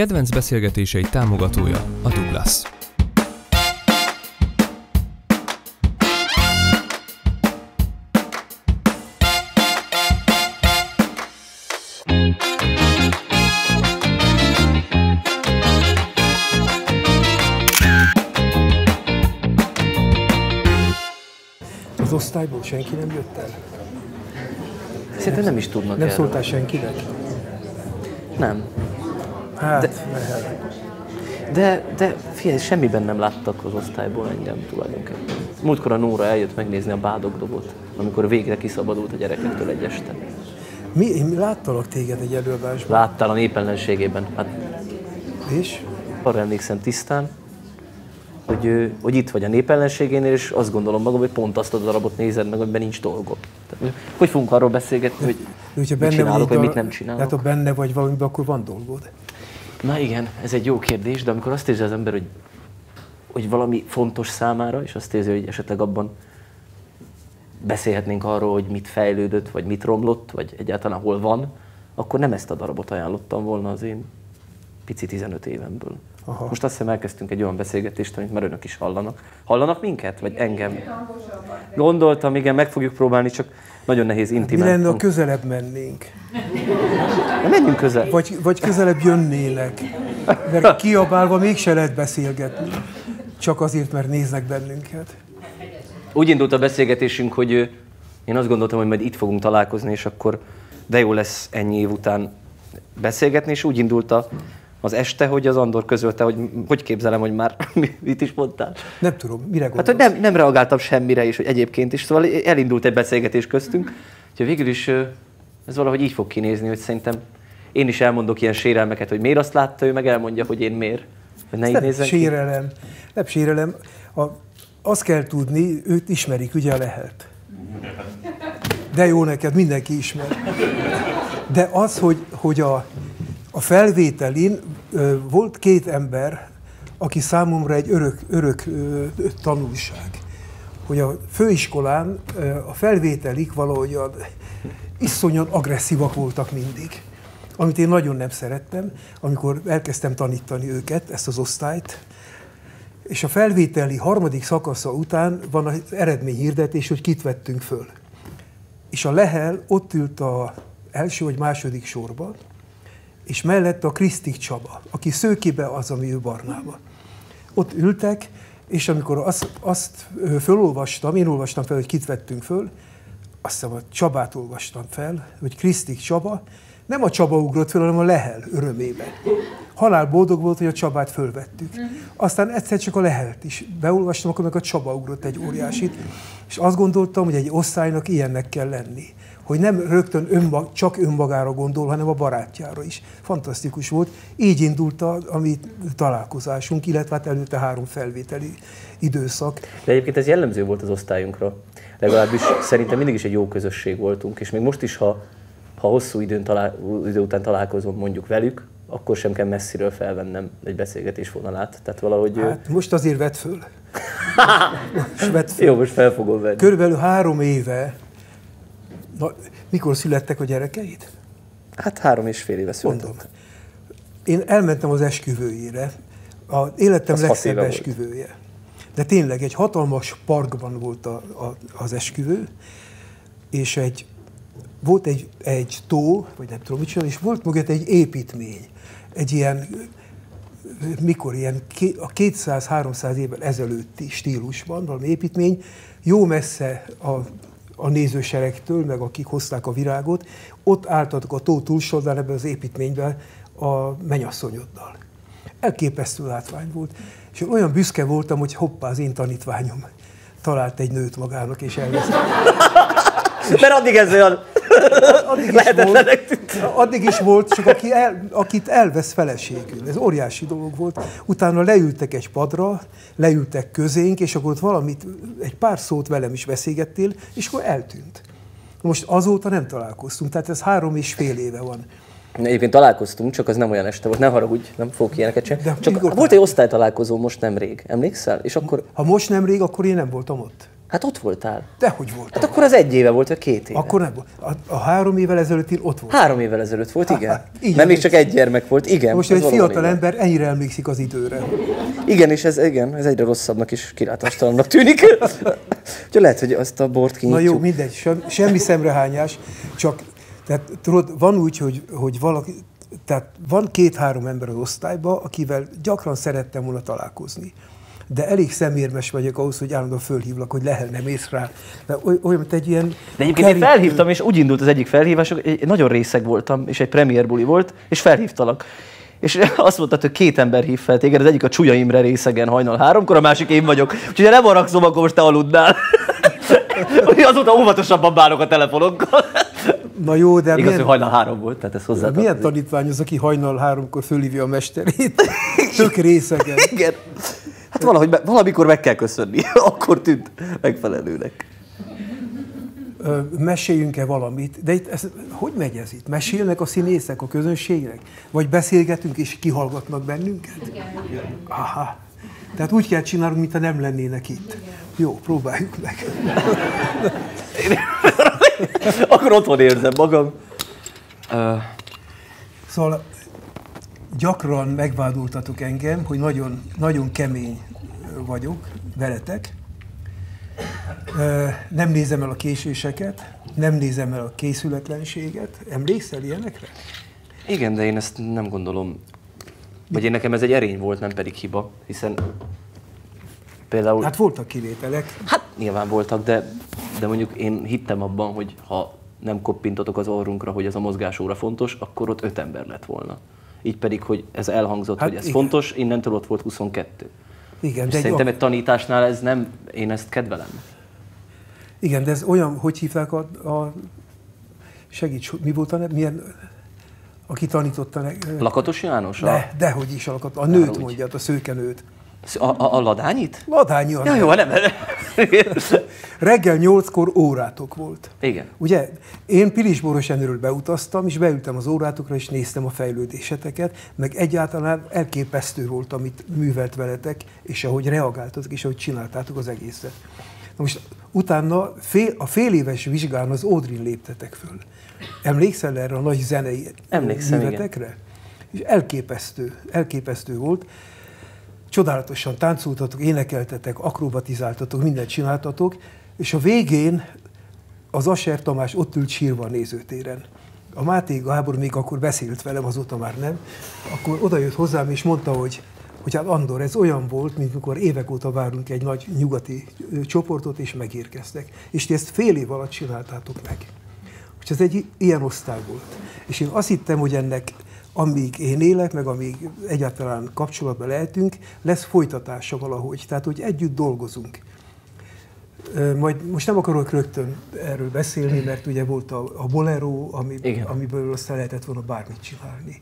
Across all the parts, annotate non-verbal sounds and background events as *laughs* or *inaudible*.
kedvenc beszélgetései támogatója a Douglas. Az osztályból senki nem jött el? Szerintem nem is tudnak Nem erről. szóltál senkinek? Nem. Hát, De- lehet. De, de figyelj, semmiben nem láttak az osztályból engem tulajdonképpen. Múltkor a Nóra eljött megnézni a bádogdobot, amikor végre kiszabadult a gyerekektől egy este. Mi, én láttalak téged egy előadásban, Láttál a népellenségében. Hát és arra emlékszem tisztán, hogy, hogy itt vagy a népellenségénél, és azt gondolom magam, hogy pont azt a darabot nézed meg, amiben nincs dolgom. Tehát, hogy fogunk arról beszélgetni, hogy hogyha mit csinálok, vagy mit nem csinálok? Hát ha benne vagy valamiben, akkor van dolgod. Na igen, ez egy jó kérdés, de amikor azt érzi az ember, hogy, hogy valami fontos számára, és azt érzi, hogy esetleg abban beszélhetnénk arról, hogy mit fejlődött, vagy mit romlott, vagy egyáltalán hol van, akkor nem ezt a darabot ajánlottam volna az én pici 15 évemből. Aha. Most azt hiszem elkezdtünk egy olyan beszélgetést, amit már önök is hallanak. Hallanak minket? Vagy engem? Gondoltam, igen, meg fogjuk próbálni, csak nagyon nehéz Mi intimen. lenne, ha közelebb mennénk? *laughs* Na, menjünk közel. Vagy, vagy közelebb jönnének? Mert kiabálva mégse lehet beszélgetni. Csak azért, mert néznek bennünket. Úgy indult a beszélgetésünk, hogy én azt gondoltam, hogy majd itt fogunk találkozni, és akkor de jó lesz ennyi év után beszélgetni, és úgy indult a, az este, hogy az Andor közölte, hogy hogy képzelem, hogy már *laughs* mit is mondtál. Nem tudom, mire Hát, gondolsz? hogy nem, nem reagáltam semmire, és hogy egyébként is, szóval elindult egy beszélgetés köztünk, úgyhogy végül is ez valahogy így fog kinézni, hogy szerintem én is elmondok ilyen sérelmeket, hogy miért azt látta, ő meg elmondja, hogy én miért. Hogy ne így nem nézzen ki. sérelem. Nem sérelem. A, azt kell tudni, őt ismerik, ugye lehet. De jó neked, mindenki ismer. De az, hogy, hogy a, a felvételin ö, volt két ember, aki számomra egy örök, örök ö, tanulság. Hogy a főiskolán a felvételik valahogyan iszonyan agresszívak voltak mindig. Amit én nagyon nem szerettem, amikor elkezdtem tanítani őket, ezt az osztályt, és a felvételi harmadik szakasza után van az eredményhirdetés, hogy kit vettünk föl. És a Lehel ott ült a első vagy második sorban, és mellette a Krisztik Csaba, aki szőkébe az, ami ő barnába. Ott ültek, és amikor azt, azt fölolvastam, én olvastam fel, hogy kit vettünk föl, azt hiszem a Csabát olvastam fel, hogy Krisztik Csaba, nem a Csaba ugrott fel, hanem a Lehel örömében. Halál boldog volt, hogy a Csabát fölvettük. Aztán egyszer csak a Lehelt is beolvastam, akkor meg a Csaba ugrott egy óriásit, és azt gondoltam, hogy egy osztálynak ilyennek kell lenni. Hogy nem rögtön önmag, csak önmagára gondol, hanem a barátjára is. Fantasztikus volt. Így indult a, a mi találkozásunk, illetve hát előtte három felvételi időszak. De egyébként ez jellemző volt az osztályunkra. Legalábbis szerintem mindig is egy jó közösség voltunk, és még most is, ha, ha hosszú időn talál, idő után találkozom mondjuk velük, akkor sem kell messziről felvennem egy beszélgetés vonalát. Tehát valahogy... Hát. Hát most azért vett föl. *laughs* Most vett föl. Jó, most fel fogom venni. Körülbelül három éve, na, mikor születtek a gyerekeid? Hát három és fél éve született. Mondom. Én elmentem az esküvőjére, a életem Az legszebb volt. esküvője. De tényleg egy hatalmas parkban volt a, a, az esküvő, és egy, volt egy, egy tó, vagy nem tudom micsoda, és volt mögött egy építmény. Egy ilyen, mikor ilyen a 200-300 évvel ezelőtti stílusban, valami építmény, jó messze a, a nézőseregtől, meg akik hozták a virágot, ott álltatok a tó túlsoldán ebben az építményben a mennyasszonyoddal. Elképesztő látvány volt. És olyan büszke voltam, hogy hoppá, az én tanítványom talált egy nőt magának, és elvesz. Mert addig ez olyan Addig is, lehetetlenek volt, addig is volt, csak aki el, akit elvesz feleségül. Ez óriási dolog volt. Utána leültek egy padra, leültek közénk, és akkor ott valamit, egy pár szót velem is beszélgettél, és akkor eltűnt. Most azóta nem találkoztunk, tehát ez három és fél éve van. Egyébként találkoztunk, csak az nem olyan este volt, ne haragudj, nem fogok ilyeneket sem. De Csak volt egy osztálytalálkozó most nemrég, emlékszel? És akkor Ha most nem rég, akkor én nem voltam ott. Hát ott voltál. Dehogy volt. Hát akkor az egy éve volt, vagy két éve. Akkor nem volt. A, a három évvel ezelőtt ott volt. Három évvel ezelőtt volt, igen. Hát, *laughs* így Mert még csak egy gyermek volt, igen. Most egy fiatal igen. ember ennyire emlékszik az időre. Igen, és ez, igen, ez egyre rosszabbnak és kilátástalannak tűnik. *laughs* Úgyhogy lehet, hogy azt a bort Na kinyitjuk. jó, mindegy, sem, semmi szemrehányás, csak tehát, tudod, van úgy, hogy, hogy valaki, tehát van két-három ember az osztályban, akivel gyakran szerettem volna találkozni. De elég szemérmes vagyok ahhoz, hogy állandóan fölhívlak, hogy lehel, nem ész rá. De oly- olyan, mint egy ilyen... De egyébként én kerítő- felhívtam, és úgy indult az egyik felhívás, hogy egy- nagyon részeg voltam, és egy premier buli volt, és felhívtalak. És *laughs* azt mondtad, hogy két ember hív fel téged, az egyik a Csúlya Imre részegen hajnal háromkor, a másik én vagyok. Úgyhogy ha nem haragszom, akkor most te aludnál. *laughs* Hogy azóta óvatosabban bánok a telefonokkal. *laughs* Na jó, de Igaz, hogy milyen, hajnal három volt, tehát ez hozzá. milyen tanítvány az, aki hajnal háromkor fölhívja a mesterét? Tök részegen. Igen. Hát valahogy, be- valamikor meg kell köszönni. *laughs* Akkor tűnt megfelelőnek. Meséljünk-e valamit? De itt ez, hogy megy ez itt? Mesélnek a színészek a közönségnek? Vagy beszélgetünk és kihallgatnak bennünket? Igen. Aha. Tehát úgy kell csinálnunk, mintha nem lennének itt. Jó, próbáljuk meg. *laughs* Akkor otthon érzem magam. Uh, Szóval gyakran megvádoltatok engem, hogy nagyon, nagyon kemény vagyok veletek. Nem nézem el a késéseket, nem nézem el a készületlenséget. Emlékszel ilyenekre? igen, de én ezt nem gondolom. Vagy én nekem ez egy erény volt, nem pedig hiba, hiszen például... Hát Hát, voltak kivételek. hát nyilván voltak, de, de mondjuk én hittem abban, hogy ha nem koppintotok az orrunkra, hogy ez a mozgásóra fontos, akkor ott öt ember lett volna. Így pedig, hogy ez elhangzott, Hát hogy ez igen. fontos, innentől ott volt 22. Igen, És de egy, szerintem egy tanításnál ez nem, én ezt kedvelem. igen, de ez olyan, hogy hívták a, a segíts, mi volt a neve, milyen, aki tanította ne, Lakatos János? de, dehogy is a Már nőt úgy. mondja, a szőkenőt. A, a, a ladányit? Ladányi Ja, Anna. jó, nem. *laughs* Reggel nyolckor órátok volt. Igen. Ugye, én Pilisboros Enőről beutaztam, és beültem az órátokra, és néztem a fejlődéseteket, meg egyáltalán elképesztő volt, amit művelt veletek, és ahogy reagáltatok, és ahogy csináltátok az egészet. Na most utána fél, a fél éves vizsgán az Ódrin léptetek föl. Emlékszel erre a nagy zenei Emlékszem, igen. művetekre? És elképesztő, elképesztő volt. Csodálatosan táncoltatok, énekeltetek, akrobatizáltatok, mindent csináltatok, és a végén az Asser Tamás ott ült sírva a nézőtéren. A Máté Gábor még akkor beszélt velem, azóta már nem. Akkor odajött hozzám és mondta, hogy, hogy hát Andor, ez olyan volt, mint mikor évek óta várunk egy nagy nyugati csoportot, és megérkeztek. És ti ezt fél év alatt csináltátok meg. Úgyhogy ez egy ilyen osztály volt. És én azt hittem, hogy ennek, amíg én élek, meg amíg egyáltalán kapcsolatban lehetünk, lesz folytatása valahogy. Tehát, hogy együtt dolgozunk. Majd most nem akarok rögtön erről beszélni, mert ugye volt a, a Bolero, ami, Igen. amiből aztán lehetett volna bármit csinálni.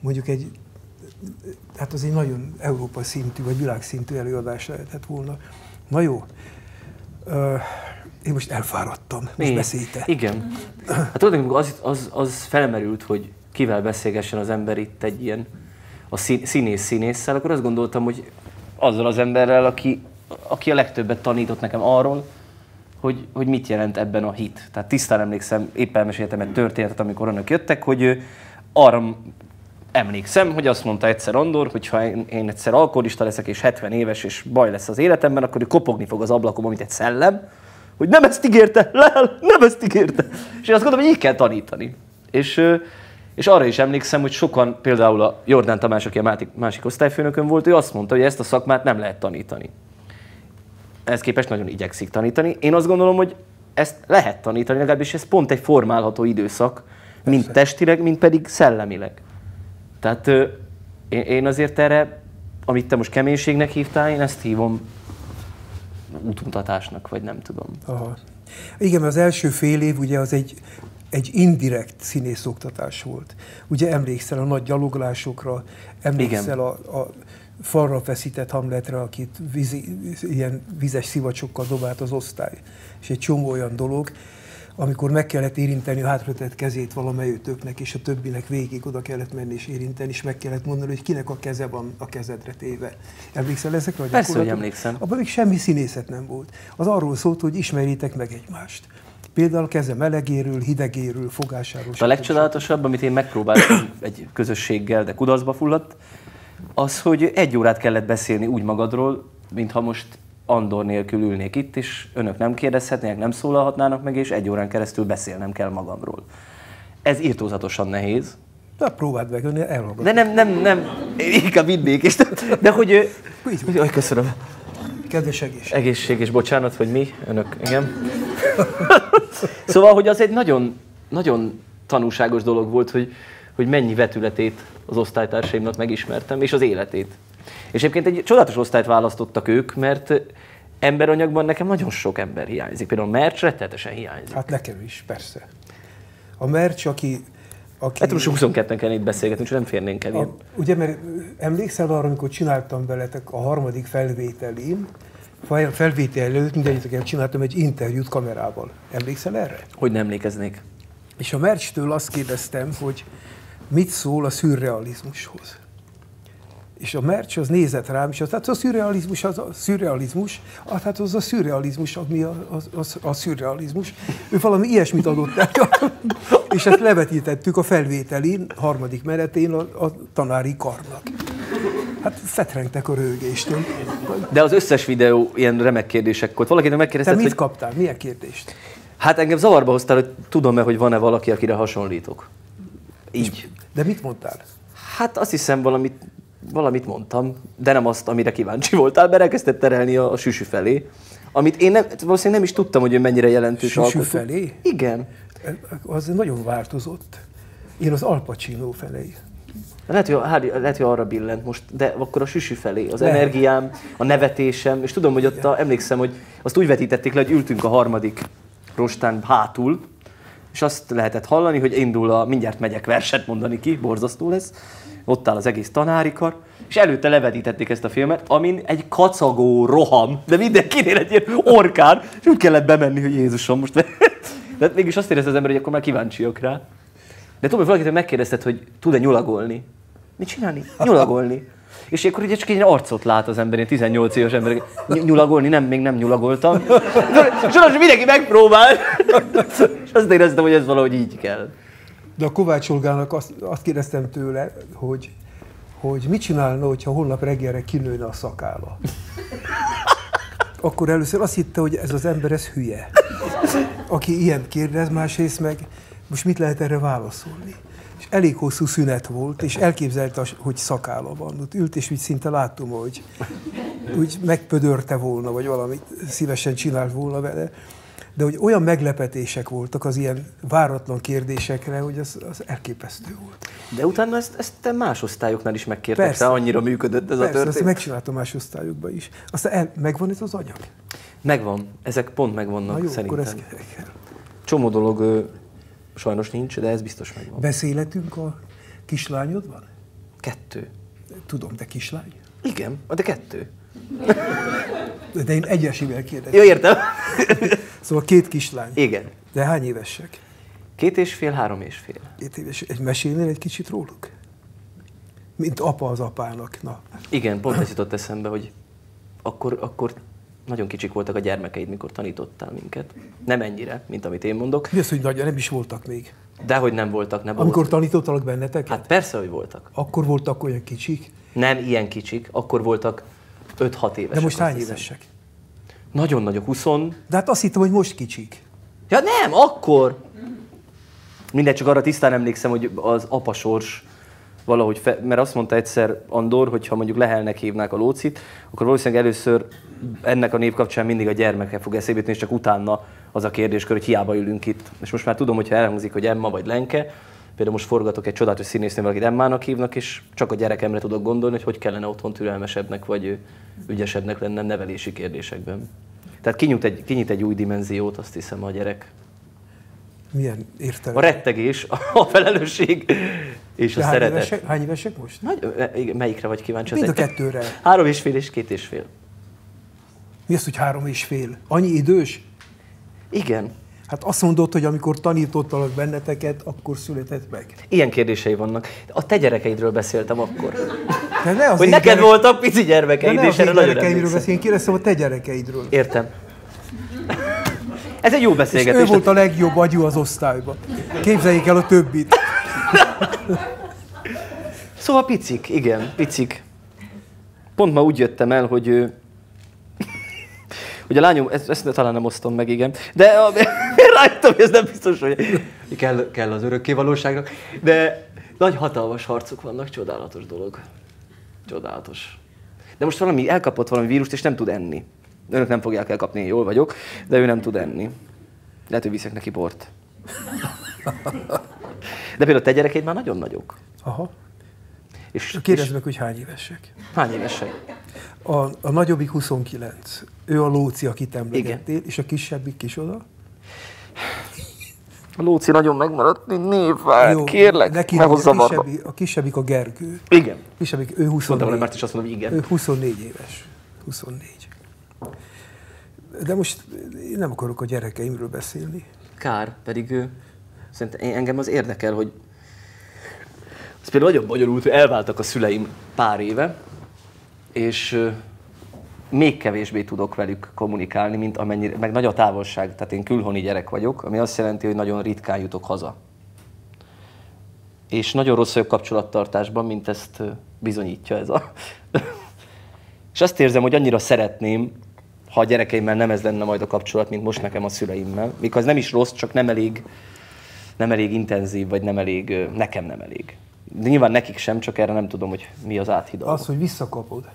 Mondjuk egy, hát az egy nagyon Európa szintű, vagy világszintű előadás lehetett volna. Na jó, én most elfáradtam, most Mi? beszélj te. Igen. Hát amikor az, az, az felmerült, hogy kivel beszélgessen az ember itt egy ilyen a szín- színész színésszel, akkor azt gondoltam, hogy azzal az emberrel, aki, aki a legtöbbet tanított nekem arról, hogy, hogy mit jelent ebben a hit. Tehát tisztán emlékszem, épp elmeséltem egy történetet, amikor önök jöttek, hogy arra emlékszem, hogy azt mondta egyszer Andor, hogy ha én, egyszer alkoholista leszek és 70 éves és baj lesz az életemben, akkor ő kopogni fog az ablakom, mint egy szellem, hogy nem ezt ígérte, lel, nem ezt ígérte. És én azt gondolom, hogy így kell tanítani. És, és arra is emlékszem, hogy sokan, például a Jordán Tamás, aki a másik, másik osztályfőnökön volt, ő azt mondta, hogy ezt a szakmát nem lehet tanítani. Ehhez képest nagyon igyekszik tanítani. Én azt gondolom, hogy ezt lehet tanítani, legalábbis ez pont egy formálható időszak, mind testileg, mind pedig szellemileg. Tehát ö, én, azért erre, amit te most keménységnek hívtál, én ezt hívom útmutatásnak, vagy nem tudom. Aha. Igen, az első fél év ugye az egy, egy indirekt színészoktatás volt. Ugye emlékszel a nagy gyaloglásokra, emlékszel Igen. a, a falra feszített Hamletre, akit vízi, ilyen vizes szivacsokkal dobált az osztály, és egy csomó olyan dolog. amikor meg kellett érinteni a hátratett kezét valamelyőtöknek, és a többinek végig oda kellett menni és érinteni, és meg kellett mondani, hogy kinek a keze van a kezedre téve. Emlékszel ezekre a Persze, hogy emlékszem. Abban még semmi színészet nem volt. Az arról szólt, hogy ismerjétek meg egymást. Például keze melegéről, hidegéről, fogásáról. A legcsodálatosabb, amit én megpróbáltam egy közösséggel, de kudarcba fulladt, az, hogy egy órát kellett beszélni úgy magadról, mintha most Andor nélkül ülnék itt, és önök nem kérdezhetnének, nem szólalhatnának meg, és egy órán keresztül beszélnem kell magamról. Ez írtózatosan nehéz, Na, próbáld meg, önnél elhallgat. de nem, nem, nem, én inkább vinnék is. De hogy... Így. Jaj, köszönöm. Kedves egész. Egészség és bocsánat, vagy mi? Önök, igen. *laughs* szóval, hogy az egy nagyon, nagyon tanulságos dolog volt, hogy, hogy mennyi vetületét az osztálytársaimnak megismertem, és az életét. És egyébként egy csodálatos osztályt választottak ők, mert emberanyagban nekem nagyon sok ember hiányzik. Például Mercs rettetesen hiányzik. Hát nekem is, persze. A Mercs, aki... aki Hát most 22-en kell itt beszélgetni, úgyhogy nem férnénk el a, ugye, mert emlékszel arra, amikor csináltam veletek a harmadik felvételin, fel- felvétel előtt mindegyikkel csináltam egy interjút kamerával. Emlékszel erre? Hogy nem emlékeznék. És a Mercstől azt kérdeztem, hogy mit szól a szürrealizmushoz. És a Mercs az nézett rám, és az, hát a szürrealizmus, az a szürrealizmus, ah, hát az a szürrealizmus, ami a, a, a, a szürrealizmus. Ő valami ilyesmit adott el, *laughs* és ezt levetítettük a felvételin, harmadik menetén a, a tanári karnak. Hát fetrengtek a rögéstől. De az összes videó ilyen remek kérdések volt. Valaki Te megkérdezte, mit hogy kaptál? Milyen kérdést? hát engem zavarba hoztál, hogy tudom-e, hogy van-e valaki, akire hasonlítok. Így. De mit mondtál? Hát azt hiszem valamit, valamit mondtam, de nem azt, amire kíváncsi voltál, mert elkezdett terelni a, a süsű felé, amit én nem, valószínűleg nem is tudtam, hogy ő mennyire jelentős Süsű alkotó. felé? Igen. Az nagyon változott. Én az Al Pacino felé. Lehet hogy, hát, lehet, hogy arra billent most, de akkor a süsű felé, az Lehet. energiám, a nevetésem, és tudom, hogy ott a, emlékszem, hogy azt úgy vetítették le, hogy ültünk a harmadik rostán hátul, és azt lehetett hallani, hogy indul a mindjárt megyek verset mondani ki, borzasztó lesz, ott áll az egész tanári kar, és előtte levetítették ezt a filmet, amin egy kacagó roham, de mindenkinél egy ilyen orkán, és úgy kellett bemenni, hogy Jézusom, most... *laughs* De mégis azt érezte az ember, hogy akkor már kíváncsiak rá. De tudom, hogy valakit megkérdezted, hogy tud-e nyulagolni. Mit csinálni? Nyulagolni. És akkor ugye csak egy arcot lát az ember, ilyen 18 éves ember. Ny- nyulagolni? Nem, még nem nyulagoltam. Sajnos mindenki megpróbál. És azt éreztem, hogy ez valahogy így kell. De a Kovács Olgának azt, azt kérdeztem tőle, hogy, hogy mit csinálna, hogyha holnap reggelre kinőne a szakála. Akkor először azt hitte, hogy ez az ember, ez hülye. Aki ilyen kérdez, másrészt meg most mit lehet erre válaszolni. Elég hosszú szünet volt, és elképzelte, hogy szakála van. Ott ült, és úgy szinte láttam, hogy úgy megpödörte volna, vagy valamit szívesen csinált volna vele. De hogy olyan meglepetések voltak az ilyen váratlan kérdésekre, hogy az, az elképesztő volt. De utána ezt, ezt te más osztályoknál is megkértek Persze. rá, annyira működött ez a Persze, azt történet. megcsináltam más osztályokban is. Aztán el, megvan ez az anyag? Megvan. Ezek pont megvannak Na jó, szerintem. akkor ez kell. Csomó dolog sajnos nincs, de ez biztos megvan. Beszéletünk a kislányod van? Kettő. Tudom, de kislány. Igen, de kettő. De én egyesével kérdezem. Jó, értem. Szóval két kislány. Igen. De hány évesek? Két és fél, három és fél. Két éves. Egy mesélnél egy kicsit róluk? Mint apa az apának. Na, Igen, pont ez jutott eszembe, hogy akkor, akkor nagyon kicsik voltak a gyermekeid, mikor tanítottál minket. Nem ennyire, mint amit én mondok, mi az, hogy nagy, nem is voltak még? de hogy nem voltak, nem Amikor tanítottalak benneteket? Hát persze, hogy voltak. Akkor voltak olyan kicsik? Nem ilyen kicsik, akkor voltak 5-6 évesek. De most hány évesek? Nagyon nagyok, 20. De hát azt hittem, hogy most kicsik. Ja nem, akkor! Mindegy, csak arra tisztán emlékszem, hogy az apasors valahogy, fe, mert azt mondta egyszer Andor, hogy ha mondjuk lehelnek hívnák a lócit, akkor valószínűleg először ennek a név kapcsán mindig a gyermeke fog eszébe jutni, és csak utána az a kérdéskör, hogy hiába ülünk itt. És most már tudom, hogyha elhangzik, hogy Emma vagy Lenke, például most forgatok egy csodálatos színésznővel, akit Emmának hívnak, és csak a gyerekemre tudok gondolni, hogy hogy kellene otthon türelmesebbnek vagy ügyesebbnek lennem nevelési kérdésekben. Tehát kinyit egy, kinyit egy új dimenziót, azt hiszem a gyerek. Milyen értelem? A rettegés, a felelősség és a De hány szeretet. évesek, hány évesek most? Nagy, melyikre vagy kíváncsi? Mind a kettőre. Három és fél és két és fél. Mi az, hogy három és fél? Annyi idős? Igen. Hát azt mondod, hogy amikor tanítottalak benneteket, akkor született meg. Ilyen kérdései vannak. A te gyerekeidről beszéltem akkor. De ne az Hogy neked gyerek- voltak pici de gyermekeid, ne és erre nagyon beszélni, én kérdeztem a te gyerekeidről. Értem. Ez egy jó És beszélgetés. ő volt a legjobb agyú az osztályban. Képzeljék el a többit. Szóval picik, igen, picik. Pont ma úgy jöttem el, hogy. Hogy a lányom, ezt, ezt talán nem osztom meg, igen, de a, *laughs* rájöttem, hogy ez nem biztos, hogy kell, kell az örökké valóságnak, de nagy hatalmas harcok vannak, csodálatos dolog. Csodálatos. De most valami, elkapott valami vírust, és nem tud enni. Önök nem fogják elkapni, én jól vagyok, de ő nem tud enni. Lehet, hogy viszek neki bort. De például a te gyerekeid már nagyon nagyok. Aha. És, Kérdezd és meg, hogy hány évesek. hány évesek? A, a nagyobbik 29. Ő a Lóci, akit emlegettél, és a kisebbik kisoda? A Lóci nagyon megmaradt, mint név, hát, kérlek, neki ne a, hozzam arra. kisebbik, a kisebbik a Gergő. Igen. A kisebbik, ő 24. Mondtam, mert is azt mondom, hogy igen. Ő 24 éves. 24. De most én nem akarok a gyerekeimről beszélni. Kár, pedig ő, szerintem én- engem az érdekel, hogy ez például nagyon bonyolult, hogy elváltak a szüleim pár éve, és még kevésbé tudok velük kommunikálni, mint amennyire, meg nagy a távolság, tehát én külhoni gyerek vagyok, ami azt jelenti, hogy nagyon ritkán jutok haza. És nagyon rossz vagyok kapcsolattartásban, mint ezt bizonyítja ez a... *laughs* és azt érzem, hogy annyira szeretném, ha a gyerekeimmel nem ez lenne majd a kapcsolat, mint most nekem a szüleimmel. Mikor ez nem is rossz, csak nem elég, nem elég intenzív, vagy nem elég, nekem nem elég. De nyilván nekik sem, csak erre nem tudom, hogy mi az áthidaló. Az, hogy visszakapod.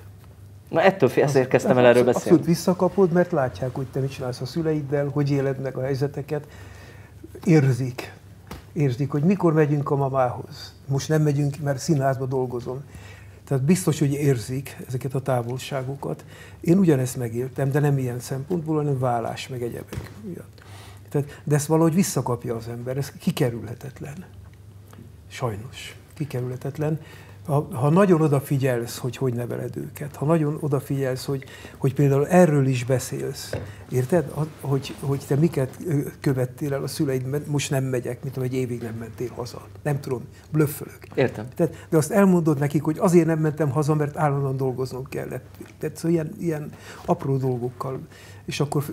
Na ettől fél, ezért kezdtem el erről beszélni. Abszolút visszakapod, mert látják, hogy te mit csinálsz a szüleiddel, hogy éled meg a helyzeteket. Érzik. Érzik, hogy mikor megyünk a mamához. Most nem megyünk, mert színházba dolgozom. Tehát biztos, hogy érzik ezeket a távolságokat. Én ugyanezt megéltem, de nem ilyen szempontból, hanem vállás meg egyebek miatt. Tehát, de ezt valahogy visszakapja az ember, ez kikerülhetetlen. Sajnos, kikerülhetetlen. Ha, ha nagyon odafigyelsz, hogy hogy neveled őket, ha nagyon odafigyelsz, hogy, hogy például erről is beszélsz, érted? Hogy, hogy te miket követtél el a szüleid, most nem megyek, mint egy évig nem mentél haza. Nem tudom, blöffölök. Értem. Tehát, de azt elmondod nekik, hogy azért nem mentem haza, mert állandóan dolgoznom kellett. Tehát szóval ilyen, ilyen apró dolgokkal. És akkor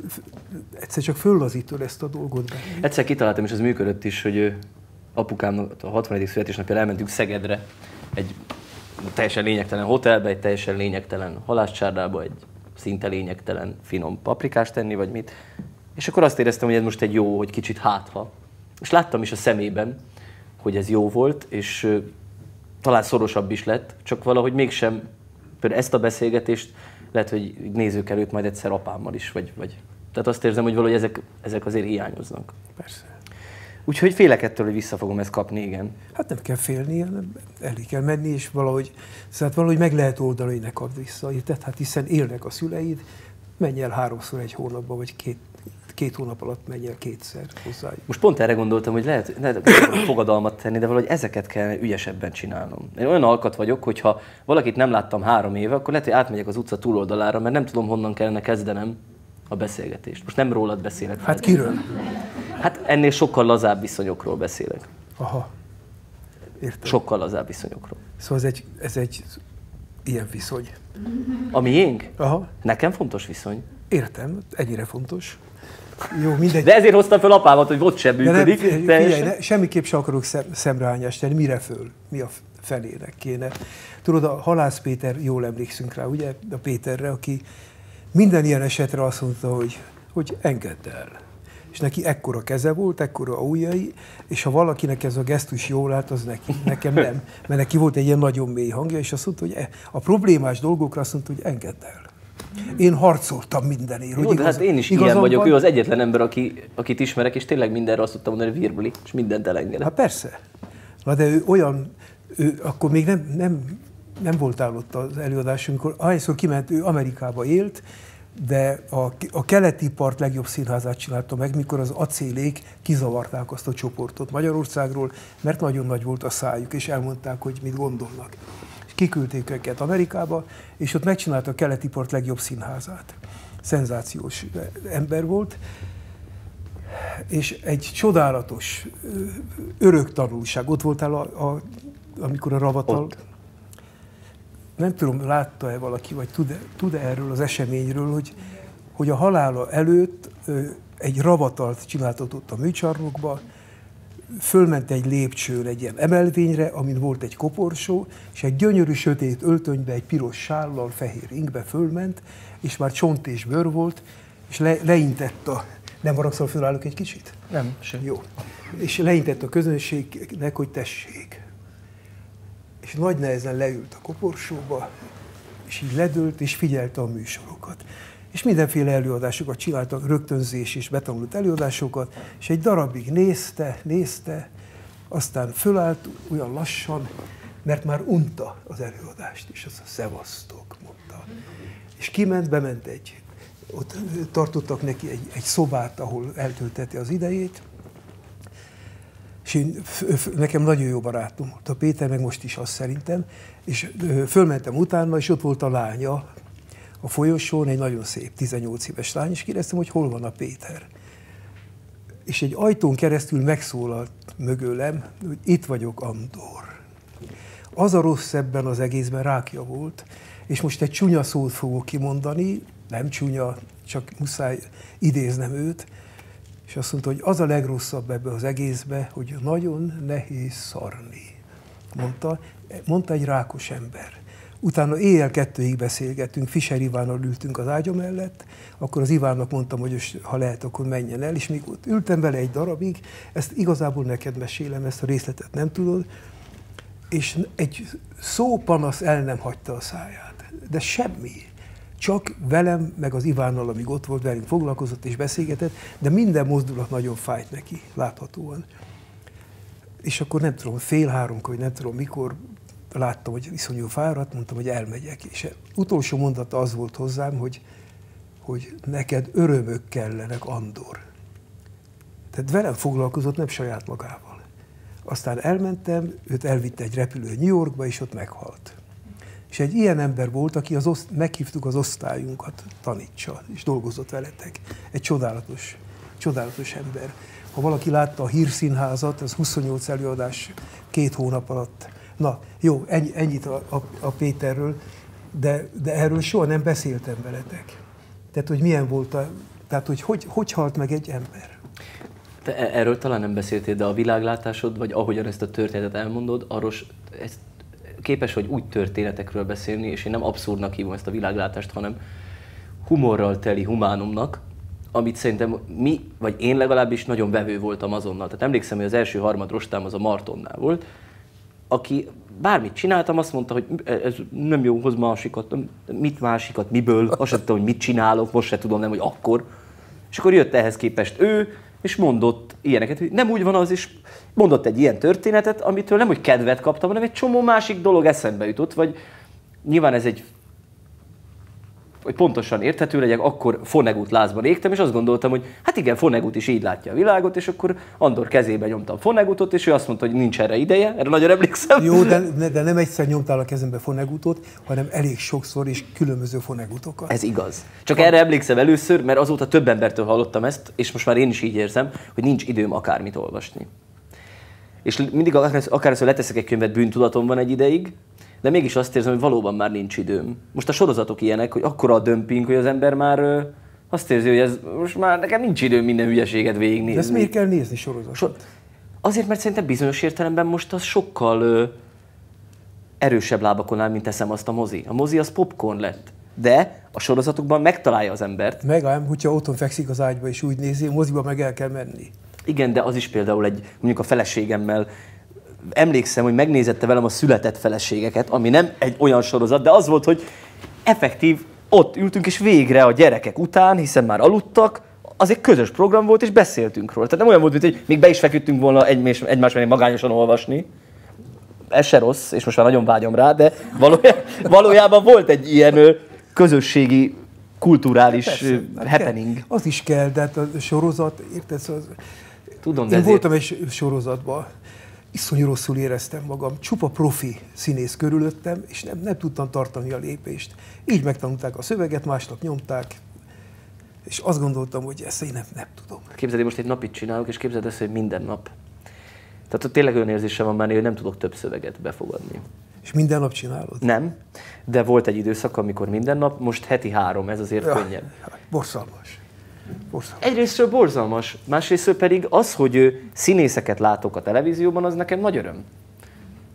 egyszer csak föllazítod ezt a dolgot benne. Egyszer kitaláltam, és ez működött is, hogy ő, apukámnak a 60. születésnapjára elmentünk Szegedre, egy teljesen lényegtelen hotelbe, egy teljesen lényegtelen halászcsárdába, egy szinte lényegtelen finom paprikást tenni, vagy mit. És akkor azt éreztem, hogy ez most egy jó, hogy kicsit hátha. És láttam is a szemében, hogy ez jó volt, és talán szorosabb is lett, csak valahogy mégsem, például ezt a beszélgetést lehet, hogy nézők előtt majd egyszer apámmal is, vagy, vagy. Tehát azt érzem, hogy valahogy ezek, ezek azért hiányoznak. Persze. Úgyhogy félek ettől, hogy vissza fogom ezt kapni, igen. Hát nem kell félni, hanem elé kell menni, és valahogy, szóval valahogy meg lehet oldani, hogy ne kapd vissza. Érted? Hát hiszen élnek a szüleid, menj el háromszor egy hónapban, vagy két, két hónap alatt menj el kétszer hozzájuk. Most pont erre gondoltam, hogy lehet, lehet fogadalmat tenni, de valahogy ezeket kell ügyesebben csinálnom. Én olyan alkat vagyok, hogy ha valakit nem láttam három éve, akkor lehet, hogy átmegyek az utca túloldalára, mert nem tudom, honnan kellene kezdenem a beszélgetést. Most nem rólad beszélek. Hát kiről? Hát ennél sokkal lazább viszonyokról beszélek. Aha. Értem. Sokkal lazább viszonyokról. Szóval ez egy, ez egy ilyen viszony. A miénk? Aha. Nekem fontos viszony. Értem, ennyire fontos. Jó, mindegy. De ezért hoztam fel apámat, hogy ott sem De nem, működik. figyelj, figyelj, ne, semmiképp sem akarok szem, szemrehányást tenni. Mire föl? Mi a felének kéne? Tudod, a Halász Péter, jól emlékszünk rá, ugye? A Péterre, aki minden ilyen esetre azt mondta, hogy, hogy engedd el. És neki ekkora keze volt, ekkora ujjai, és ha valakinek ez a gesztus jól állt, az neki. Nekem nem. Mert neki volt egy ilyen nagyon mély hangja, és azt mondta, hogy e- a problémás dolgokra azt mondta, hogy engedd el. Én harcoltam mindenért. Jó, hogy de hát igaz- én is ilyen igazam vagyok. Ő az egyetlen ember, aki, akit ismerek, és tényleg mindenre azt tudtam mondani, virbli, és mindent elengedett. Hát persze. Na de ő olyan, ő, akkor még nem, nem, nem voltál ott az előadásunkon, ahányszor kiment, ő Amerikába élt, de a, a keleti part legjobb színházát csinálta meg, mikor az acélék kizavarták azt a csoportot Magyarországról, mert nagyon nagy volt a szájuk, és elmondták, hogy mit gondolnak. És kiküldték őket Amerikába, és ott megcsinálta a keleti part legjobb színházát. Szenzációs ember volt, és egy csodálatos örök tanulság. Ott voltál, a, a, amikor a ravatal... Ott. Nem tudom, látta-e valaki, vagy tud-e, tud-e erről az eseményről, hogy, hogy a halála előtt egy ravatalt csináltatott a műcsarnokba, fölment egy lépcsőn egy ilyen emelvényre, amin volt egy koporsó, és egy gyönyörű sötét öltönybe, egy piros sállal, fehér ingbe fölment, és már csont és bőr volt, és le, leintett a... Nem haragszol, fölállok egy kicsit? Nem, sem. Jó. És leintett a közönségnek, hogy tessék. És nagy nehezen leült a koporsóba, és így ledőlt, és figyelte a műsorokat és mindenféle előadásokat csináltak, rögtönzés és betanult előadásokat, és egy darabig nézte, nézte, aztán fölállt olyan lassan, mert már unta az előadást, és azt a szevasztok, mondta. És kiment, bement egy, ott tartottak neki egy, egy szobát, ahol eltöltette az idejét, és én, nekem nagyon jó barátom volt a Péter, meg most is azt szerintem, és fölmentem utána, és ott volt a lánya, a folyosón egy nagyon szép 18 éves lány, és kérdeztem, hogy hol van a Péter. És egy ajtón keresztül megszólalt mögőlem, hogy itt vagyok, Andor. Az a rossz ebben az egészben rákja volt, és most egy csúnya szót fogok kimondani, nem csúnya, csak muszáj idéznem őt, és azt mondta, hogy az a legrosszabb ebbe az egészbe, hogy nagyon nehéz szarni. Mondta, mondta egy rákos ember. Utána éjjel kettőig beszélgettünk, Fischer Ivánnal ültünk az ágya mellett, akkor az Ivánnak mondtam, hogy ha lehet, akkor menjen el, és még ott ültem vele egy darabig, ezt igazából neked mesélem, ezt a részletet nem tudod, és egy szó panasz el nem hagyta a száját, de semmi. Csak velem, meg az Ivánnal, amíg ott volt, velünk foglalkozott és beszélgetett, de minden mozdulat nagyon fájt neki, láthatóan. És akkor nem tudom, fél háromkor, vagy nem tudom mikor, láttam, hogy iszonyú fáradt, mondtam, hogy elmegyek. És utolsó mondata az volt hozzám, hogy, hogy neked örömök kellenek, Andor. Tehát velem foglalkozott, nem saját magával. Aztán elmentem, őt elvitte egy repülő New Yorkba, és ott meghalt. És egy ilyen ember volt, aki az oszt- meghívtuk az osztályunkat, tanítsa, és dolgozott veletek. Egy csodálatos, csodálatos ember. Ha valaki látta a hírszínházat, az 28 előadás két hónap alatt Na, jó, ennyi, ennyit a, a, a Péterről, de, de erről soha nem beszéltem veletek. Tehát, hogy milyen volt a, tehát, hogy hogy, hogy halt meg egy ember. Te e- erről talán nem beszéltél, de a világlátásod, vagy ahogyan ezt a történetet elmondod, arról ez képes vagy úgy történetekről beszélni, és én nem abszurdnak hívom ezt a világlátást, hanem humorral teli humánumnak, amit szerintem mi, vagy én legalábbis nagyon vevő voltam azonnal. Tehát emlékszem, hogy az első harmad rostám az a Martonnál volt, aki bármit csináltam, azt mondta, hogy ez nem jó, hoz másikat, mit másikat, miből, azt sem tudom, hogy mit csinálok, most se tudom, nem, hogy akkor. És akkor jött ehhez képest ő, és mondott ilyeneket, hogy nem úgy van az, és mondott egy ilyen történetet, amitől nem, hogy kedvet kaptam, hanem egy csomó másik dolog eszembe jutott, vagy nyilván ez egy hogy pontosan érthető legyek, akkor Fonegut lázban égtem, és azt gondoltam, hogy hát igen, Fonegut is így látja a világot, és akkor Andor kezébe nyomtam Fonegutot, és ő azt mondta, hogy nincs erre ideje, erre nagyon emlékszem. Jó, de, de nem egyszer nyomtál a kezembe Fonegutot, hanem elég sokszor is különböző Fonegutokat. Ez igaz. Csak erre emlékszem először, mert azóta több embertől hallottam ezt, és most már én is így érzem, hogy nincs időm akármit olvasni. És mindig akár, akár leteszek egy könyvet, bűntudatom van egy ideig, de mégis azt érzem, hogy valóban már nincs időm. Most a sorozatok ilyenek, hogy akkora a dömping, hogy az ember már azt érzi, hogy ez most már nekem nincs időm minden hülyeséget végignézni. De ezt miért kell nézni sorozatot? So, azért, mert szerintem bizonyos értelemben most az sokkal ö, erősebb lábakon áll, mint teszem azt a mozi. A mozi az popcorn lett. De a sorozatokban megtalálja az embert. Meg ám, hogyha otthon fekszik az ágyba és úgy nézi, moziba meg el kell menni. Igen, de az is például egy, mondjuk a feleségemmel emlékszem, hogy megnézette velem a született feleségeket, ami nem egy olyan sorozat, de az volt, hogy effektív ott ültünk, és végre a gyerekek után, hiszen már aludtak, az egy közös program volt, és beszéltünk róla. Tehát nem olyan volt, mint hogy még be is feküdtünk volna egymás, egymás mellé magányosan olvasni. Ez se rossz, és most már nagyon vágyom rá, de valójában, *laughs* valójában volt egy ilyen közösségi, kulturális Persze, hát happening. Kell. Az is kell, de hát a sorozat, érted? Az... Tudom, de Én voltam egy sorozatban, iszonyú rosszul éreztem magam, csupa profi színész körülöttem, és nem, nem tudtam tartani a lépést. Így megtanulták a szöveget, másnap nyomták, És azt gondoltam, hogy ezt én nem, nem tudom. Képzeld, most egy napit csinálok, és képzeld ezt, hogy minden nap. Tehát ott tényleg olyan érzésem van benne, hogy nem tudok több szöveget befogadni. És minden nap csinálod? Nem, de volt egy időszak, amikor minden nap, most heti három, ez azért Jaj, könnyebb. Borzalmas. Borzalmas. Egyrésztről borzalmas, másrésztről pedig az, hogy színészeket látok a televízióban, az nekem nagy öröm.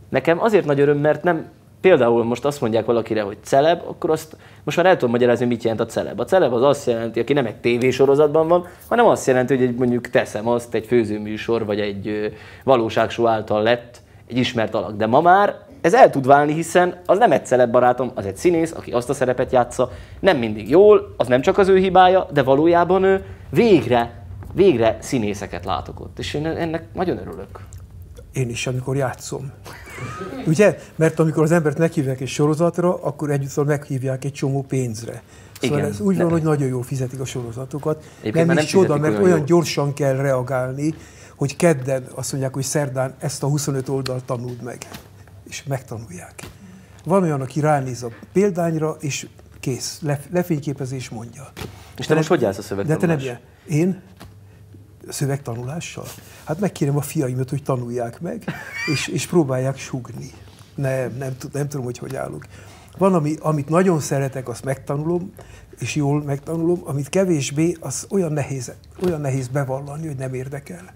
Nekem azért nagy öröm, mert nem, például most azt mondják valakire, hogy celeb, akkor azt most már el tudom magyarázni, mit jelent a celeb. A celeb az azt jelenti, aki nem egy tévésorozatban van, hanem azt jelenti, hogy egy, mondjuk teszem azt, egy főzőműsor vagy egy ö, valóságshow által lett egy ismert alak. De ma már ez el tud válni, hiszen az nem egy celeb barátom, az egy színész, aki azt a szerepet játsza, nem mindig jól, az nem csak az ő hibája, de valójában ő végre, végre színészeket látok ott. És én ennek nagyon örülök. Én is, amikor játszom. Ugye? Mert amikor az embert meghívják egy sorozatra, akkor egyúttal meghívják egy csomó pénzre. Szóval Igen. ez úgy van, De- hogy nagyon jól fizetik a sorozatokat. Egyébként nem is nem csoda, mert olyan olyan gyorsan kell reagálni, hogy kedden azt mondják, hogy szerdán ezt a 25 oldalt tanuld meg. És megtanulják. Van olyan, aki ránéz a példányra, és kész, le, lefényképezés mondja. És te most hogy állsz a De te nem szövegtanulás? Én? Szövegtanulással? Hát megkérem a fiaimat, hogy tanulják meg, és, és próbálják sugni. Nem, nem, nem tudom, hogy hogy állok. Van, ami, amit nagyon szeretek, azt megtanulom, és jól megtanulom, amit kevésbé, az olyan nehéz, olyan nehéz bevallani, hogy nem érdekel.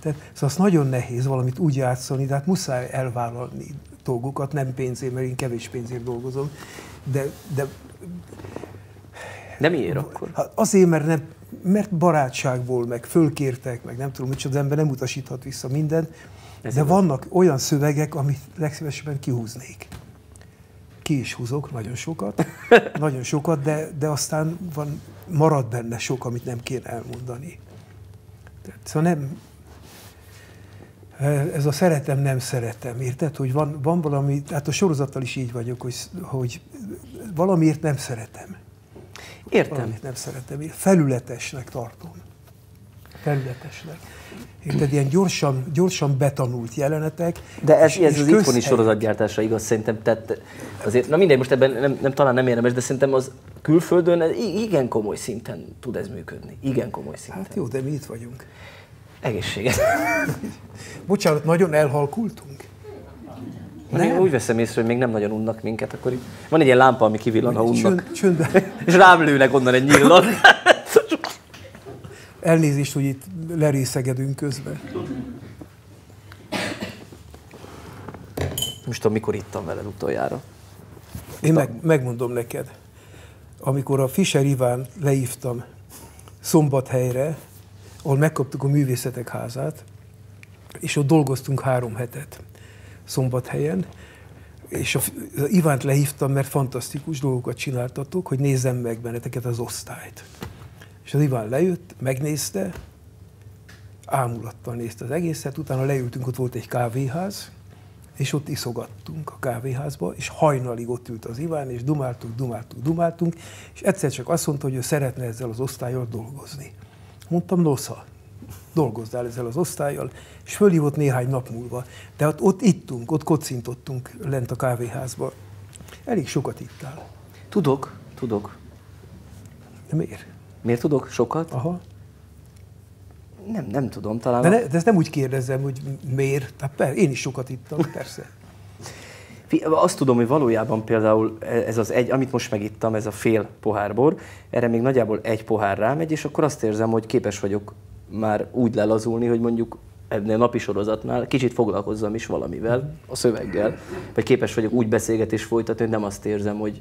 Tehát, szóval az nagyon nehéz valamit úgy játszani, de hát muszáj elvállalni dolgokat, nem pénzért, mert én kevés pénzért dolgozom, de, de De miért akkor? Hát azért, mert, nem, mert barátságból, meg fölkértek, meg nem tudom, micsoda, az ember nem utasíthat vissza mindent, Ez de igaz. vannak olyan szövegek, amit legszívesebben kihúznék. Ki is húzok, nagyon sokat, *laughs* nagyon sokat, de, de aztán van, marad benne sok, amit nem kéne elmondani. Szóval nem, ez a szeretem, nem szeretem, érted? Hogy van, van valami, hát a sorozattal is így vagyok, hogy, hogy valamiért nem szeretem. Értem. Valamit nem szeretem. Felületesnek tartom. Felületesnek. Érted, ilyen gyorsan, gyorsan betanult jelenetek. De ez, és- ez és az itthoni közhelyek. sorozatgyártásra igaz szerintem. Tehát azért, na mindegy, most ebben nem, nem, talán nem érdemes, de szerintem az külföldön igen komoly szinten tud ez működni. Igen komoly szinten. Hát jó, de mi itt vagyunk. Egészséges. *laughs* Bocsánat, nagyon elhalkultunk. Nem. Én úgy veszem észre, hogy még nem nagyon unnak minket, akkor itt van egy ilyen lámpa, ami kivillan, ha unnak. Csönd. *laughs* És rám lőnek onnan egy nyillat. *laughs* Elnézést, hogy itt lerészegedünk közben. Most tudom, mikor ittam veled utoljára. Én meg, megmondom neked, amikor a Fischer Iván leívtam Szombathelyre, ahol megkaptuk a művészetek házát, és ott dolgoztunk három hetet Szombathelyen, és a, a Ivánt lehívtam, mert fantasztikus dolgokat csináltatok, hogy nézzem meg benneteket az osztályt. És az Iván lejött, megnézte, ámulattal nézte az egészet, utána leültünk, ott volt egy kávéház, és ott iszogattunk a kávéházba, és hajnalig ott ült az Iván, és dumáltunk, dumáltunk, dumáltunk, és egyszer csak azt mondta, hogy ő szeretne ezzel az osztályjal dolgozni. Mondtam, nosza, dolgozzál ezzel az osztályjal, és fölhívott néhány nap múlva. De ott, ott ittunk, ott kocintottunk lent a kávéházba. Elég sokat ittál. Tudok, tudok. De miért? Miért tudok sokat? Aha. Nem, nem tudom, talán. De, ne, de ezt nem úgy kérdezem, hogy miért. Hát per, én is sokat ittam, persze. Azt tudom, hogy valójában például ez az egy, amit most megittam, ez a fél pohár bor, erre még nagyjából egy pohár rámegy, és akkor azt érzem, hogy képes vagyok már úgy lelazulni, hogy mondjuk ennél a napi sorozatnál kicsit foglalkozzam is valamivel, a szöveggel, vagy képes vagyok úgy beszélgetés folytatni, hogy nem azt érzem, hogy,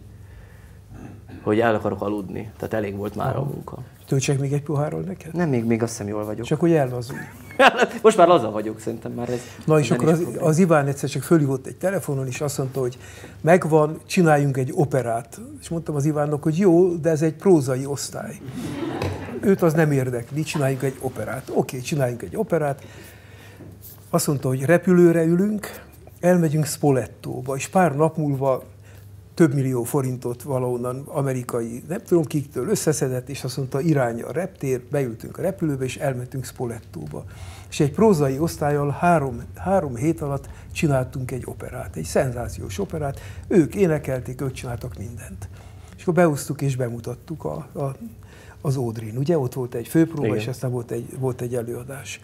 hogy el akarok aludni. Tehát elég volt már a munka. Töltsek még egy pohárral neked? Nem, még, még azt hiszem jól vagyok. Csak hogy ellazulj. *laughs* Most már laza vagyok, szerintem már ez. Na és akkor az, probléma. az Iván egyszer csak fölhívott egy telefonon, és azt mondta, hogy megvan, csináljunk egy operát. És mondtam az Ivánnak, hogy jó, de ez egy prózai osztály. Őt az nem érdekli, csináljunk egy operát. Oké, csináljunk egy operát. Azt mondta, hogy repülőre ülünk, elmegyünk Spolettóba, és pár nap múlva több millió forintot valahonnan amerikai, nem tudom kiktől összeszedett, és azt mondta, irány a reptér, beültünk a repülőbe, és elmentünk Spolettóba. És egy prózai osztályjal három, három hét alatt csináltunk egy operát, egy szenzációs operát, ők énekelték, ők csináltak mindent. És akkor behoztuk és bemutattuk a, a, az Ódrin, ugye? Ott volt egy főpróba, Igen. és aztán volt egy, volt egy előadás.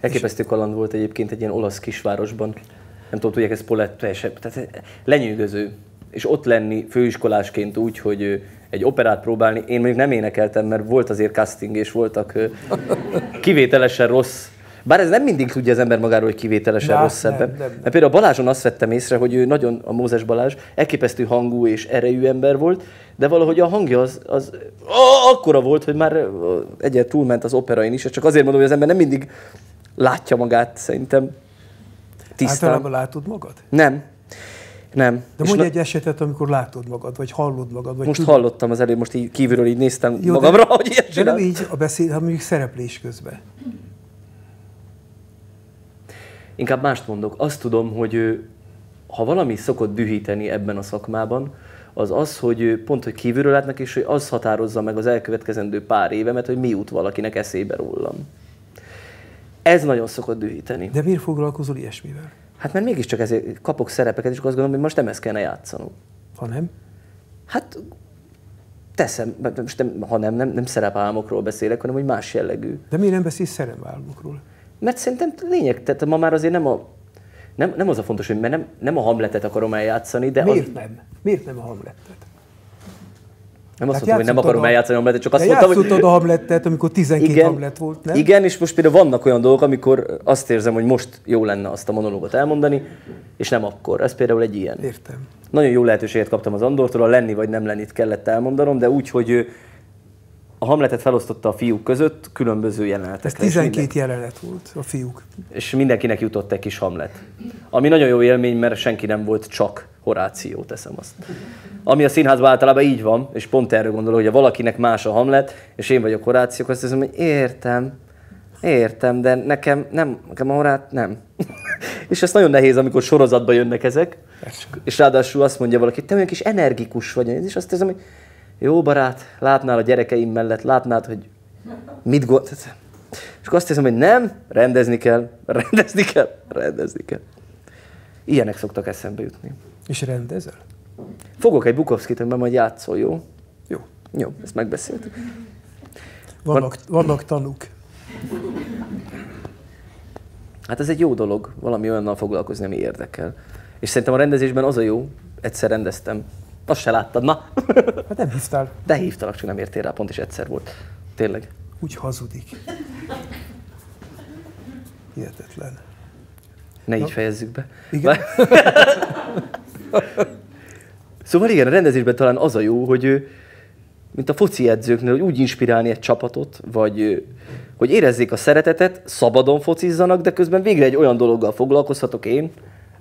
Elképesztő kaland volt egyébként egy ilyen olasz kisvárosban. Nem tudom, tudják, ez Polett, teljesen, tehát lenyűgöző. És ott lenni főiskolásként úgy, hogy egy operát próbálni. Én még nem énekeltem, mert volt azért casting, és voltak *laughs* kivételesen rossz. Bár ez nem mindig tudja az ember magáról, hogy kivételesen Na, rossz nem, ebben. Mert például a Balázson azt vettem észre, hogy ő nagyon, a Mózes Balázs, elképesztő hangú és erejű ember volt, de valahogy a hangja az, az ó, akkora volt, hogy már egyet túlment az operain is. Csak azért mondom, hogy az ember nem mindig látja magát szerintem tisztán. Általában látod magad? Nem. Nem. De És mondj egy esetet, amikor látod magad, vagy hallod magad, vagy most tudod. hallottam az előbb, most így kívülről így néztem Jó, magamra, de, hogy ilyet de nem így a beszéd, hanem mondjuk szereplés közben. Inkább mást mondok. Azt tudom, hogy ha valami szokott dühíteni ebben a szakmában, az az, hogy pont, hogy kívülről látnak, és hogy az határozza meg az elkövetkezendő pár évemet, hogy mi jut valakinek eszébe rólam. Ez nagyon szokott dühíteni. De miért foglalkozol ilyesmivel? Hát mert mégiscsak ezért kapok szerepeket, és azt gondolom, hogy most nem ezt kellene játszanom. Ha nem? Hát teszem, most nem, ha nem, nem, nem szerepálmokról beszélek, hanem hogy más jellegű. De miért nem beszélsz szerepálmokról? Mert szerintem lényeg, tehát ma már azért nem a, nem, nem az a fontos, hogy mert nem, nem a Hamletet akarom eljátszani, de Miért az, nem? Miért nem a Hamlettet? Nem azt Hát mondtam, hogy nem akarom a- eljátszani a Hamletet, csak azt mondtam, hogy... a Hamlettet, amikor 12 Hamlet volt, nem? Igen, és most például vannak olyan dolgok, amikor azt érzem, hogy most jó lenne azt a monológot elmondani, és nem akkor. Ez például egy ilyen. Értem. Nagyon jó lehetőséget kaptam az Andortól, a lenni vagy nem lenni kellett elmondanom, de úgy, hogy a Hamletet felosztotta a fiúk között különböző Ez jelenetekre. és 12 minden- jelenet volt a fiúk. és mindenkinek jutott egy kis Hamlet. Ami nagyon jó élmény, mert senki nem volt csak Horáció, teszem azt. Ami a színházban általában így van, és pont erről gondolok, hogy valakinek más a Hamlet, és én vagyok Horáció, azt hiszem, hogy értem, értem, de nekem nem, nekem a Horát nem. *laughs* és ez nagyon nehéz, amikor sorozatba jönnek ezek, és ráadásul azt mondja valaki, te olyan kis energikus vagy, és azt hiszem, hogy jó barát, látnál a gyerekeim mellett, látnád, hogy mit gond... És akkor azt hiszem, hogy nem, rendezni kell, *laughs* rendezni kell, rendezni kell. Ilyenek szoktak eszembe jutni. És rendezel? Fogok egy Bukowskit, amiben majd játszol, jó? Jó. Jó, ezt megbeszéltük. Vannak, vannak tanúk. Hát ez egy jó dolog, valami olyannal foglalkozni, ami érdekel. És szerintem a rendezésben az a jó, egyszer rendeztem. Azt se láttad, na? *laughs* Hát nem hívtál. De hívtalak, csak nem értél rá, pont is egyszer volt. Tényleg. Úgy hazudik. *laughs* Hihetetlen. Ne így fejezzük be. Igen? *laughs* Szóval igen, a rendezésben talán az a jó, hogy ő, mint a foci edzőknél, hogy úgy inspirálni egy csapatot, vagy hogy érezzék a szeretetet, szabadon focizzanak, de közben végre egy olyan dologgal foglalkozhatok én,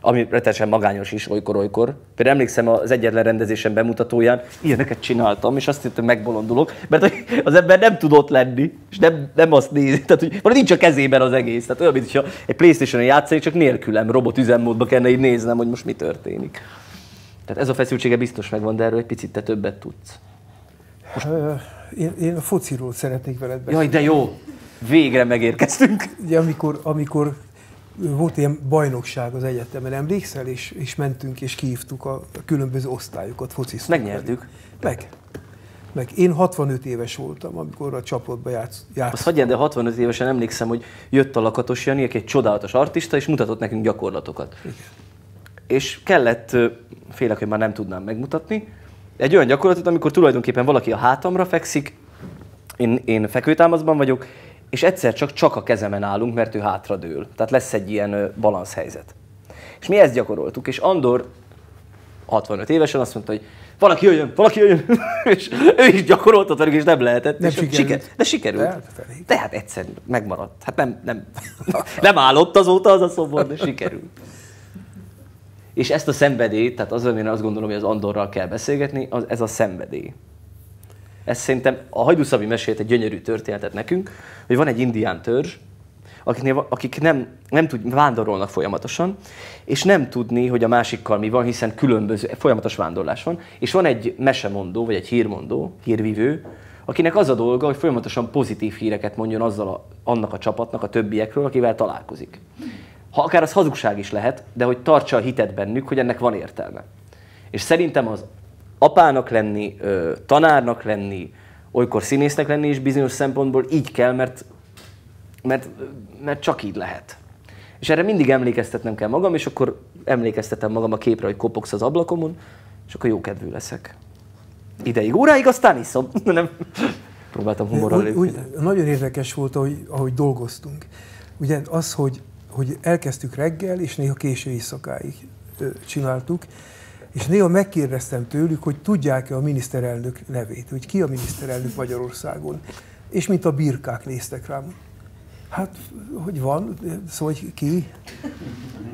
ami rettenesen magányos is olykor-olykor. Például emlékszem az egyetlen rendezésem bemutatóján, ilyeneket csináltam, és azt hittem, megbolondulok, mert az ember nem tudott lenni, és nem, nem azt nézi, tehát hogy valahogy nincs a kezében az egész. Tehát olyan, mintha egy Playstation-on játszani, csak nélkülem, robot üzemmódba kellene így néznem, hogy most mi történik. Tehát ez a feszültsége biztos megvan, de erről egy picit te többet tudsz. Ö, Én, én a fociról szeretnék veled beszélni. Jaj, de jó! Végre megérkeztünk. Ugye amikor, amikor volt ilyen bajnokság az egyetemen, emlékszel, és, és mentünk és kihívtuk a, a különböző osztályokat, fociztunk. Megnyertük. Meg. Meg. Én 65 éves voltam, amikor a csapatba játsz, Azt játsz. hagyjál, de 65 évesen emlékszem, hogy jött a Lakatos Jani, aki egy csodálatos artista, és mutatott nekünk gyakorlatokat. És kellett, félek, hogy már nem tudnám megmutatni, egy olyan gyakorlatot, amikor tulajdonképpen valaki a hátamra fekszik, én, én fekvőtámaszban vagyok, és egyszer csak csak a kezemen állunk, mert ő hátradől. Tehát lesz egy ilyen balansz helyzet. És mi ezt gyakoroltuk, és Andor 65 évesen azt mondta, hogy valaki jöjjön, valaki jöjjön, *laughs* és ő is gyakorolta velük, és nem lehetett. Nem és sikerült. Siker, de sikerült. De. De hát egyszer megmaradt. Hát nem, nem, *laughs* nem állott azóta az a szobor, de sikerült. És ezt a szenvedélyt, tehát az, amire azt gondolom, hogy az Andorral kell beszélgetni, az, ez a szenvedély. Ez szerintem a Hajdú Szabi mesélt egy gyönyörű történetet nekünk, hogy van egy indián törzs, akiknél, akik nem, nem tud, vándorolnak folyamatosan, és nem tudni, hogy a másikkal mi van, hiszen különböző, folyamatos vándorlás van, és van egy mesemondó, vagy egy hírmondó, hírvivő, akinek az a dolga, hogy folyamatosan pozitív híreket mondjon azzal a, annak a csapatnak, a többiekről, akivel találkozik. Ha akár az hazugság is lehet, de hogy tartsa a hitet bennük, hogy ennek van értelme. És szerintem az apának lenni, tanárnak lenni, olykor színésznek lenni, és bizonyos szempontból így kell, mert, mert, mert csak így lehet. És erre mindig emlékeztetnem kell magam, és akkor emlékeztetem magam a képre, hogy kopogsz az ablakomon, és akkor jó kedvű leszek. Ideig, óráig, aztán iszom. *laughs* Nem. Próbáltam humorral úgy, úgy, Nagyon érdekes volt, ahogy, ahogy dolgoztunk. Ugye az, hogy, hogy elkezdtük reggel, és néha késő éjszakáig csináltuk, és néha megkérdeztem tőlük, hogy tudják-e a miniszterelnök nevét, hogy ki a miniszterelnök Magyarországon. És mint a birkák néztek rám. Hát, hogy van, szóval hogy ki?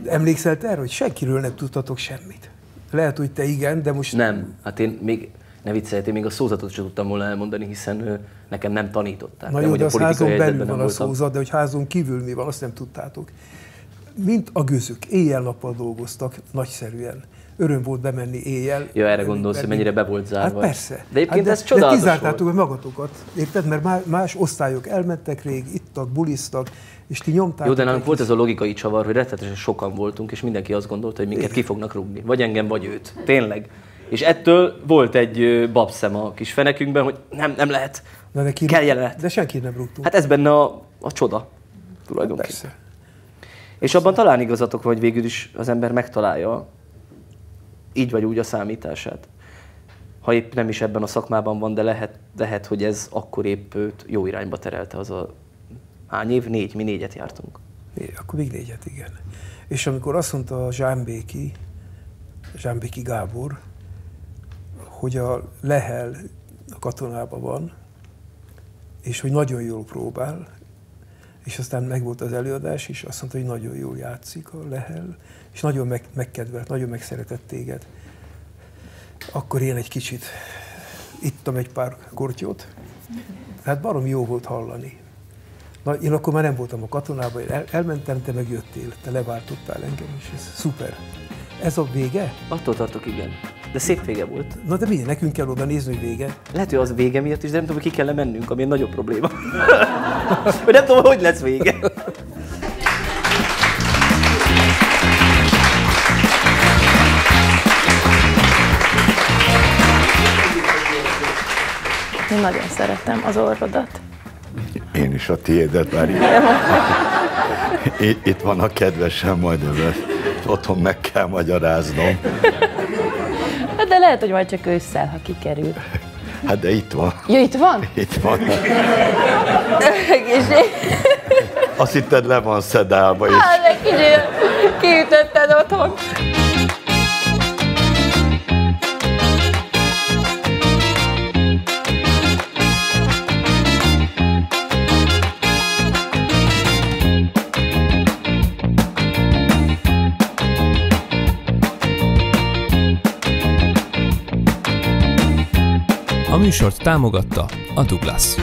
Emlékszel erre, hogy senkiről nem tudtatok semmit? Lehet, hogy te igen, de most... Nem, hát én még, ne viccelj, én még a szózatot sem tudtam volna elmondani, hiszen nekem nem tanították. Na jó, de az házon belül van a szózat, de hogy házon kívül mi van, azt nem tudtátok. Mint a gőzök, éjjel-nappal dolgoztak, nagyszerűen öröm volt bemenni éjjel. Ja, erre gondolsz, hogy mennyire be volt zárva. Hát persze. De egyébként hát de, ez csodálatos De kizártátok volt. magatokat, érted? Mert más osztályok elmentek rég, ittak, bulisztak, és ti nyomtátok. Jó, de nálunk volt ez a logikai csavar, hogy rettetesen sokan voltunk, és mindenki azt gondolta, hogy minket ki fognak rúgni. Vagy engem, vagy őt. Tényleg. És ettől volt egy babszem a kis fenekünkben, hogy nem, nem lehet. Na de ki, Kell jelenet. De senki nem rúgtunk. Hát ez benne a, a csoda. Tulajdonképpen. Persze. És abban talán igazatok, hogy végül is az ember megtalálja így vagy úgy a számítását. Ha épp nem is ebben a szakmában van, de lehet, lehet hogy ez akkor épp őt jó irányba terelte az a hány év? Négy, mi négyet jártunk. Akkor még négyet, igen. És amikor azt mondta Zsámbéki, Zsámbéki Gábor, hogy a Lehel a katonában van, és hogy nagyon jól próbál, és aztán megvolt az előadás, és azt mondta, hogy nagyon jól játszik a Lehel, és nagyon meg, megkedvelt, nagyon megszeretett téged. Akkor én egy kicsit ittam egy pár kortyót, hát barom jó volt hallani. Na, én akkor már nem voltam a katonában, én el, elmentem, te meg jöttél, te leváltottál engem, és ez szuper. Ez a vége? Attól tartok, igen. De szép vége volt. Na de miért? Nekünk kell oda nézni, hogy vége. Lehet, hogy az vége miatt is, de nem tudom, hogy ki kell mennünk, ami egy nagyobb probléma. *laughs* hogy nem tudom, hogy lesz vége. Én nagyon szeretem az orrodat. Én is a tiédet, bár itt, itt van a kedvesem, majd ővel otthon meg kell magyaráznom. Hát de lehet, hogy majd csak ősszel, ha kikerül. Hát de itt van. Ja, itt van? Itt van. Azt hitted le van szedálva is. Hát, de kiütötted otthon. A műsort támogatta a Douglas.